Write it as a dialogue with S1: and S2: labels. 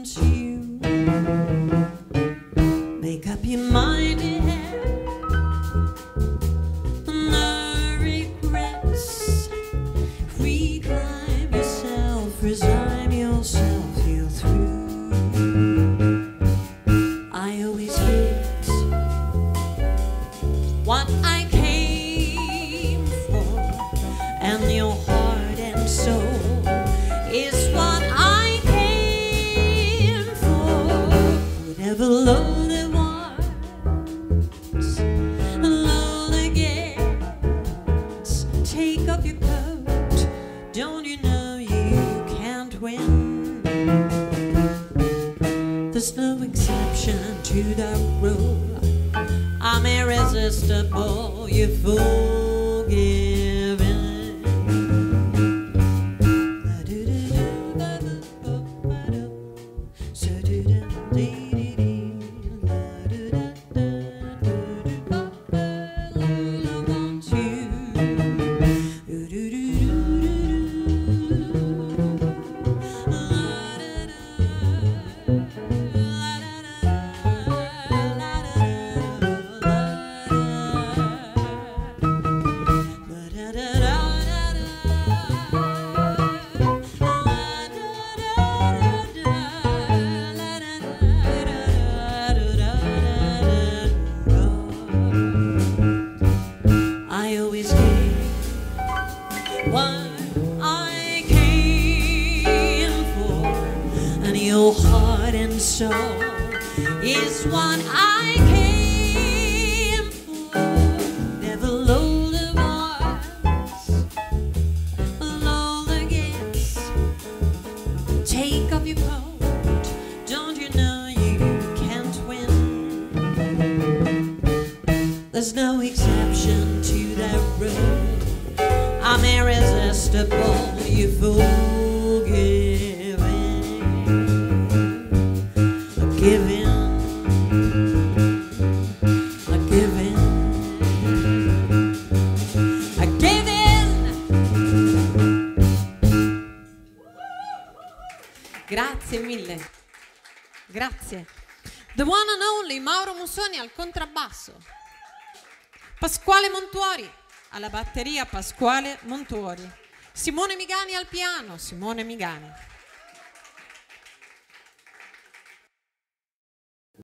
S1: once you make up your mind, yeah. No regrets. Reclaim yourself, resign yourself, feel through. I always get what I came for, and your Whatever Lola wants, Lola gets. Take off your coat, don't you know you can't win? There's no exception to the rule. I'm irresistible, you're forgiven. What I came for, and your heart and soul is what I came for. Never low the voice, low the. Take off your coat, don't you know you can't win? There's no exception to that rule. I'm irresistible, you forgiving. Giving.
S2: Grazie mille. Grazie. The one and only Mauro Musoni al contrabbasso. Pasquale Montuori alla batteria Pasquale Montuori. Simone Migani al piano, Simone Migani.